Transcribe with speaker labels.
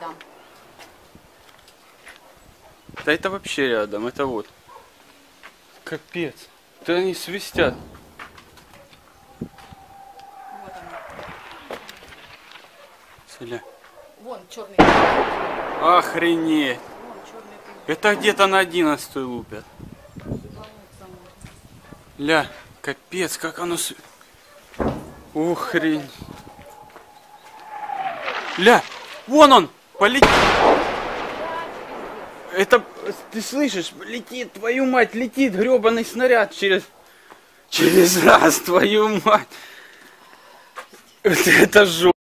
Speaker 1: рядом.
Speaker 2: Да это вообще рядом, это вот. Капец. Да они свистят.
Speaker 1: Вот он.
Speaker 2: Селя.
Speaker 1: Вон черный.
Speaker 2: Охренеть.
Speaker 1: Вон черный пыль.
Speaker 2: Это где-то на 11 лупят. Ля, капец, как оно... с- Ух, хрень. Ля, вон он, полетит. Это, ты слышишь, летит, твою мать, летит гребаный снаряд через... Через раз, твою мать. Это жопа.